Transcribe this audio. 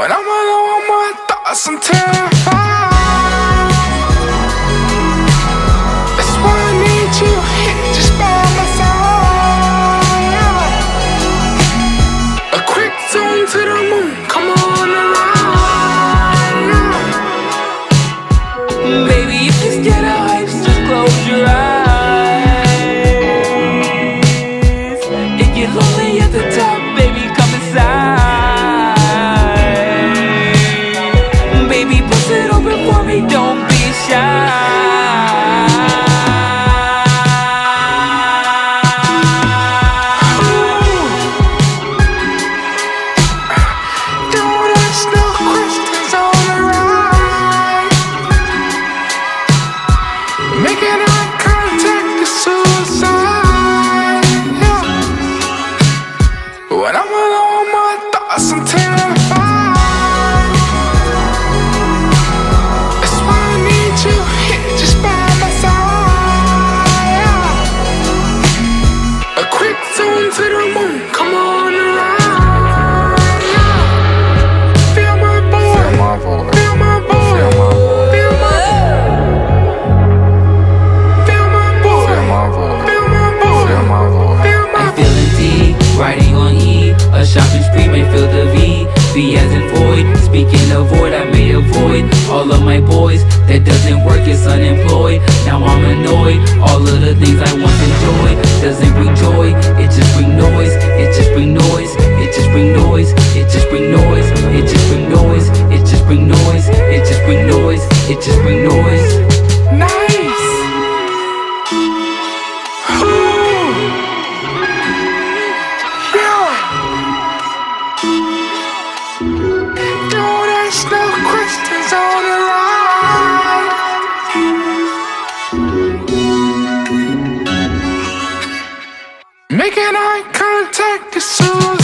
When I'm alone, my thoughts I'm terrified. To the moon, come on a ride. Baby, if you're scared of heights, just close your eyes. If you're lonely at the top, baby, come inside. Baby, bust it open for me, don't be shy. Avoid All of my boys. That doesn't work is unemployed. Now I'm annoyed All of the things I once enjoyed. Doesn't bring joy, it just bring noise. It just bring noise, it just bring noise. It just bring noise, it just bring noise. It just bring noise, it just bring noise. It just bring noise. Making eye contact is suicide.